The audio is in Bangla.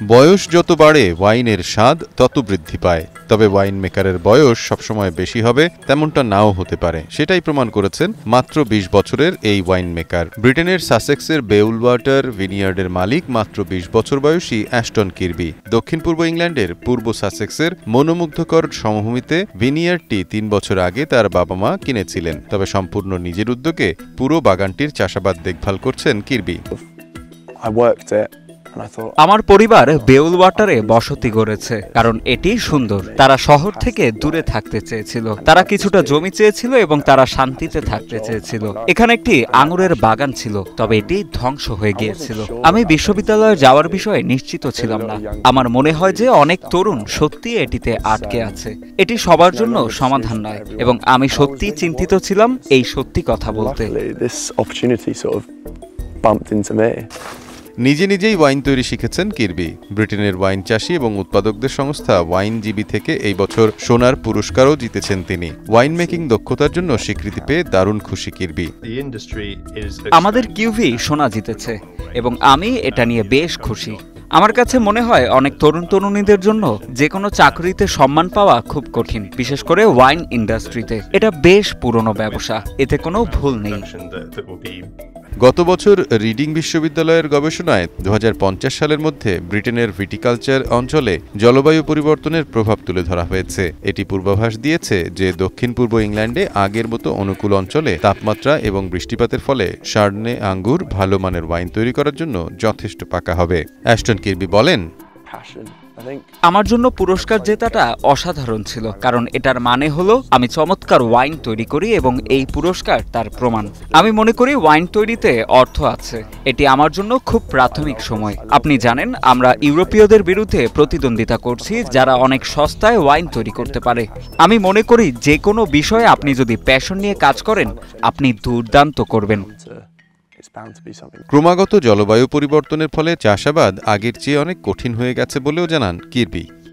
বয়স যত বাড়ে, ওয়াইনের স্বাদ তত বৃদ্ধি পায়। তবে ওয়াইন মেকারের বয়স সবসময় বেশি হবে, তেমনটা নাও হতে পারে। সেটাই প্রমাণ করেছেন মাত্র ২০ বছরের এই ওয়াইন মেকার। ব্রিটেনের সাসেক্সের বেউল ওয়াটার ভিনিয়ার্ডের মালিক মাত্র ২০ বছর বয়সী অ্যাস্টন কিরবি। দক্ষিণ পূর্ব ইংল্যান্ডের পূর্ব সাসেক্সের মনোমুগ্ধকর সমভূমিতে ভিনিয়ারটি তিন বছর আগে তার বাবা মা কিনেছিলেন। তবে সম্পূর্ণ নিজের উদ্যোগে পুরো বাগানটির চাষাবাদ দেখভাল করছেন কিরবি। I worked it আমার পরিবার বেউল ওয়াটারে বসতি গড়েছে কারণ এটি সুন্দর। তারা শহর থেকে দূরে থাকতে চেয়েছিল। তারা কিছুটা জমি চেয়েছিল এবং তারা শান্তিতে থাকতে চেয়েছিল। এখানে একটি আঙুরের বাগান ছিল তবে এটি ধ্বংস হয়ে গিয়েছিল। আমি বিশ্ববিদ্যালয়ে যাওয়ার বিষয়ে নিশ্চিত ছিলাম না। আমার মনে হয় যে অনেক তরুণ সত্যি এটিতে আটকে আছে। এটি সবার জন্য সমাধান নয় এবং আমি সত্যি চিন্তিত ছিলাম এই সত্যি কথা বলতে। Bumped into me. নিজে নিজেই ওয়াইন তৈরি শিখেছেন কিরবি। ব্রিটেনের ওয়াইন চাষি এবং উৎপাদকদের সংস্থা ওয়াইন জিবি থেকে এই বছর সোনার পুরস্কারও জিতেছেন তিনি। ওয়াইন মেকিং দক্ষতার জন্য স্বীকৃতি পেয়ে দারুণ খুশি কিরবি। আমাদের কিউভি সোনা জিতেছে এবং আমি এটা নিয়ে বেশ খুশি। আমার কাছে মনে হয় অনেক তরুণ তরুণীদের জন্য যে কোনো চাকরিতে সম্মান পাওয়া খুব কঠিন বিশেষ করে ওয়াইন ইন্ডাস্ট্রিতে। এটা বেশ পুরনো ব্যবসা এতে কোনো ভুল নেই। গত বছর রিডিং বিশ্ববিদ্যালয়ের গবেষণায় দু হাজার পঞ্চাশ সালের মধ্যে ব্রিটেনের ভিটিকালচার অঞ্চলে জলবায়ু পরিবর্তনের প্রভাব তুলে ধরা হয়েছে এটি পূর্বাভাস দিয়েছে যে দক্ষিণ পূর্ব ইংল্যান্ডে আগের মতো অনুকূল অঞ্চলে তাপমাত্রা এবং বৃষ্টিপাতের ফলে সার্নে আঙ্গুর ভালো মানের ওয়াইন তৈরি করার জন্য যথেষ্ট পাকা হবে অ্যাস্টন কির্বি বলেন. আমার জন্য পুরস্কার জেতাটা অসাধারণ ছিল কারণ এটার মানে হলো আমি চমৎকার ওয়াইন তৈরি করি এবং এই পুরস্কার তার প্রমাণ। আমি মনে করি ওয়াইন তৈরিতে অর্থ আছে। এটি আমার জন্য খুব প্রাথমিক সময়। আপনি জানেন আমরা ইউরোপীয়দের বিরুদ্ধে প্রতিদ্বন্দ্বিতা করছি যারা অনেক সস্তায় ওয়াইন তৈরি করতে পারে। আমি মনে করি যে কোনো বিষয়ে আপনি যদি প্যাশন নিয়ে কাজ করেন আপনি দুর্দান্ত করবেন। ক্রমাগত জলবায়ু পরিবর্তনের ফলে চাষাবাদ আগের চেয়ে অনেক কঠিন হয়ে গেছে বলেও জানান কিরবি।